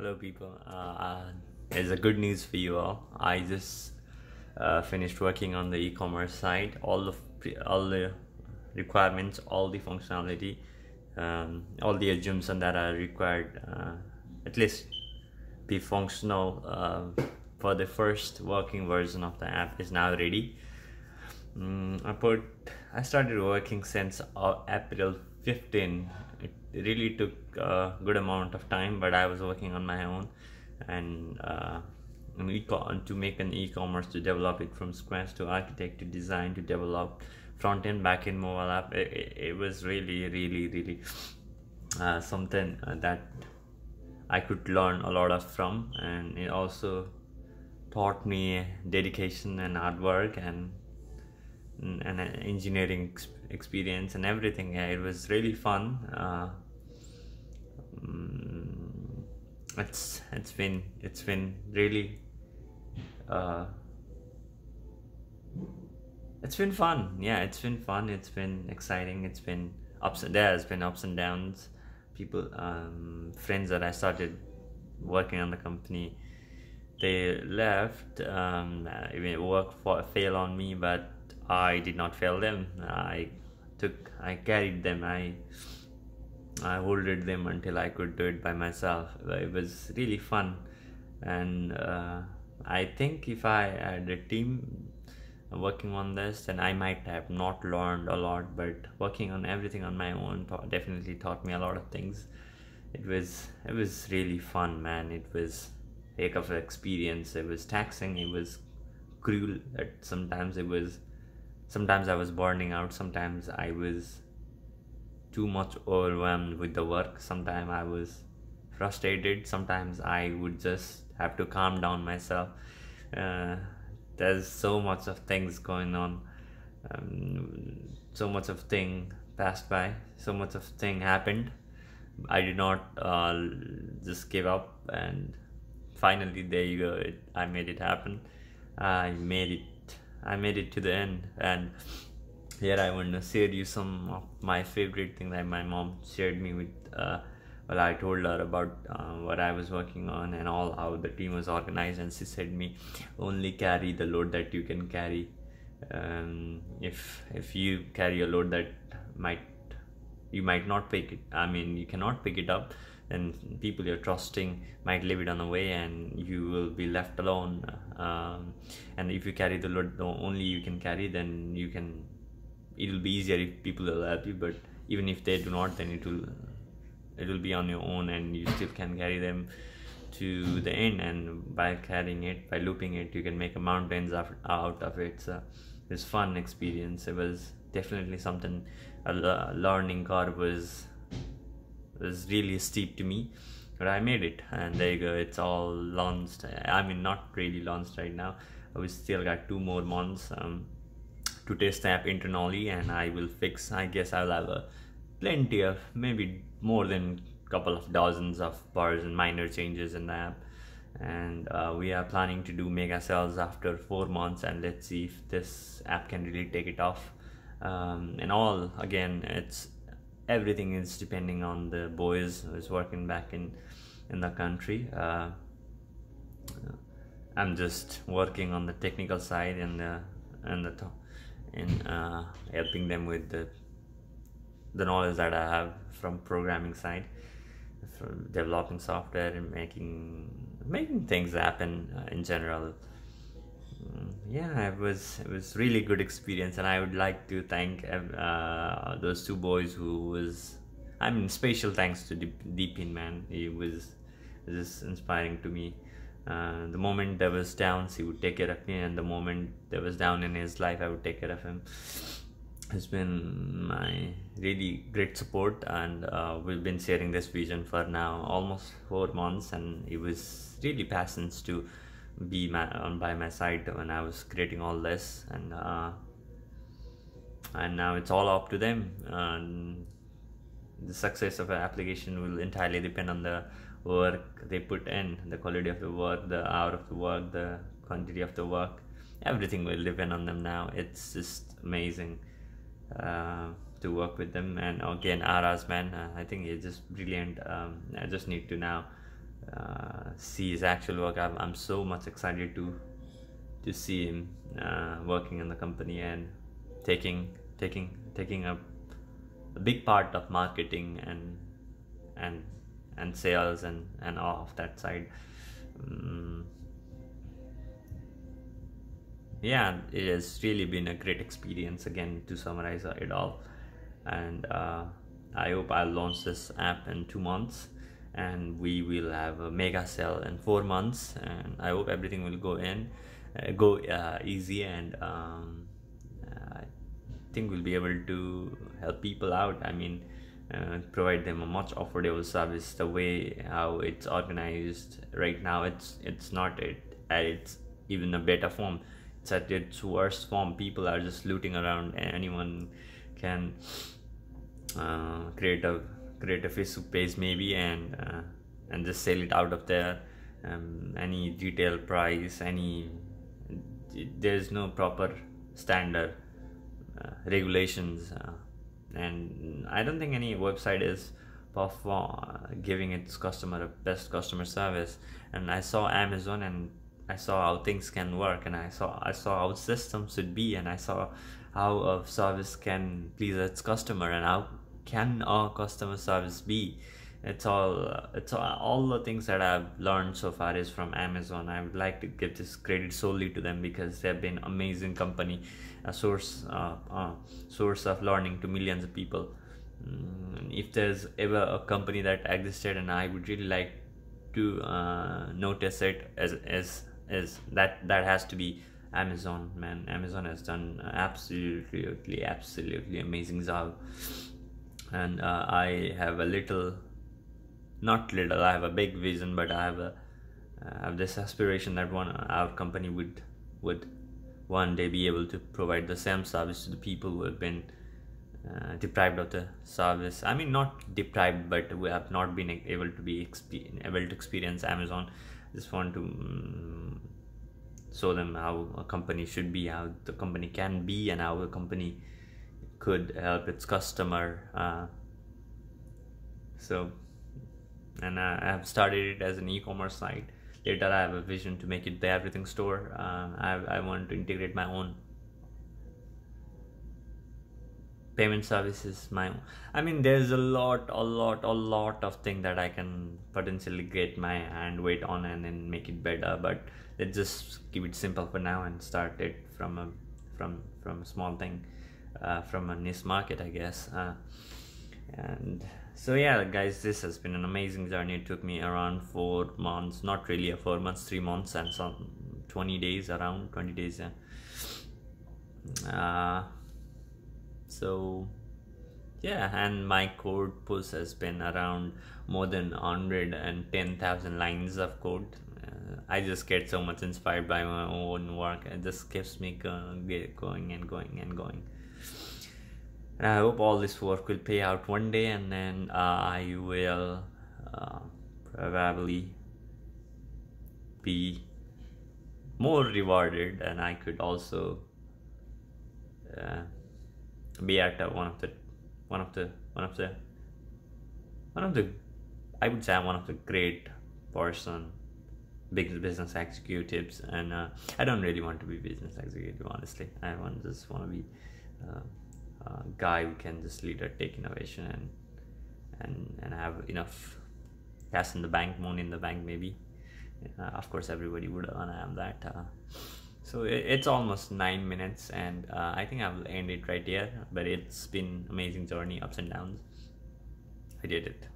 Hello, people. Uh, a good news for you all. I just uh, finished working on the e-commerce side. All the all the requirements, all the functionality, um, all the assumptions that are required, uh, at least be functional uh, for the first working version of the app is now ready. Mm, I put I started working since uh, April 15. It really took a good amount of time, but I was working on my own and uh, to make an e-commerce to develop it from scratch to architect to design to develop front end back end mobile app. It, it, it was really really really uh, something uh, that I could learn a lot of from, and it also taught me dedication and hard work and and engineering experience and everything. Yeah, it was really fun. Uh, mm, it's it's been it's been really uh, it's been fun. Yeah, it's been fun. It's been exciting. It's been ups and there has been ups and downs. People, um, friends that I started working on the company, they left. Um, work for fail on me, but I did not fail them. I took, I carried them. I I holded them until I could do it by myself. It was really fun, and uh, I think if I had a team working on this, then I might have not learned a lot. But working on everything on my own definitely taught me a lot of things. It was it was really fun, man. It was a heck of an experience. It was taxing. It was cruel. At sometimes it was sometimes I was burning out. Sometimes I was too much overwhelmed with the work. Sometimes I was frustrated. Sometimes I would just have to calm down myself. Uh, there's so much of things going on. Um, so much of thing passed by. So much of thing happened. I did not uh, just give up, and finally there you go. It, I made it happen. I made it. I made it to the end, and here I want to share you some of my favorite thing that my mom shared me with. Uh, well, I told her about uh, what I was working on and all how the team was organized, and she said me only carry the load that you can carry. Um, if if you carry a load that might you might not pick it, I mean you cannot pick it up, then people you're trusting might leave it on the way, and you will be left alone. Um, and if you carry the load the only you can carry, then you can it will be easier if people will help you but even if they do not then it will it will be on your own and you still can carry them to the end and by carrying it by looping it you can make mountains out of it so it's fun experience it was definitely something a learning curve was was really steep to me but i made it. And there you go it's all launched. I mean not really launched right now. We still got two more months um, to test the app internally and I will fix I guess I'll have a plenty of maybe more than a couple of dozens of bars and minor changes in the app. And uh, we are planning to do mega sales after four months and let's see if this app can really take it off. Um, and all again it's everything is depending on the boys who's working back in in the country uh, I'm just working on the technical side and the and the in uh, helping them with the the knowledge that I have from programming side, from developing software and making making things happen uh, in general. Yeah, it was it was really good experience, and I would like to thank uh, those two boys who was. I mean, special thanks to Deep, Deepin man. He was just inspiring to me. Uh, the moment there was downs, he would take care of me, and the moment there was down in his life, I would take care of him. It's been my really great support, and uh, we've been sharing this vision for now almost four months, and he was really passionate to be my, on by my side when I was creating all this, and uh, and now it's all up to them. And the success of an application will entirely depend on the work they put in, the quality of the work, the hour of the work, the quantity of the work. Everything will depend on them now. It's just amazing uh, to work with them. And again, Aras, man, uh, I think he's just brilliant. Um, I just need to now uh, see his actual work. I'm, I'm so much excited to to see him uh, working in the company and taking taking taking a, a big part of marketing and and and sales and and all of that side. Um, yeah, it has really been a great experience again to summarize it all, and uh, I hope I'll launch this app in two months and we will have a mega sale in four months. And i hope everything will go in uh, go uh, easy and um, i think we'll be able to help people out. I mean uh, provide them a much affordable service the way how it's organized right now. It's it's not it at its even a better form. It's at its worst form. People are just looting around. And anyone can uh, create a create a Facebook page maybe and uh, and just sell it out of there. Um, any retail price, any there's no proper standard uh, regulations, uh, and I don't think any website is perform giving its customer a best customer service. And I saw Amazon and I saw how things can work, and I saw I saw how systems should be, and I saw how a service can please its customer and how can our customer service be? It's all it's all, all the things that i've learned so far is from amazon. I would like to give this credit solely to them because they've been amazing company a source uh, uh, source of learning to millions of people. Mm, if there's ever a company that existed and i would really like to uh, notice it as as as that that has to be amazon man. Amazon has done absolutely absolutely amazing job and uh, I have a little, not little, I have a big vision, but I have a I have this aspiration that one our company would would one day be able to provide the same service to the people who have been uh, deprived of the service. I mean, not deprived, but we have not been able to be able to experience Amazon. Just want to um, show them how a company should be, how the company can be, and how a company could help its customer uh, so and I have started it as an e-commerce site. Later I have a vision to make it the everything store. Uh, I, I want to integrate my own payment services my. I mean there's a lot a lot a lot of thing that I can potentially get my hand weight on and then make it better but let's just keep it simple for now and start it from a from from a small thing uh, from a niche market, I guess. Uh, and so yeah, guys, this has been an amazing journey. It took me around four months, not really a four months, three months, and some twenty days, around twenty days. Yeah. Uh, so yeah, and my code push has been around more than hundred and ten thousand lines of code. Uh, I just get so much inspired by my own work. It just keeps me going and going and going and I hope all this work will pay out one day and then uh, I will uh, probably be more rewarded and I could also uh, be at uh, one of the one of the one of the one of the I would say I'm one of the great person big business executives and uh, I don't really want to be business executive honestly. I want just want to be uh, uh, guy who can just lead or take innovation and and and have enough cash in the bank, money in the bank, maybe. Uh, of course, everybody would wanna have that. Uh, so it, it's almost nine minutes, and uh, I think I will end it right here. But it's been amazing journey, ups and downs. I did it.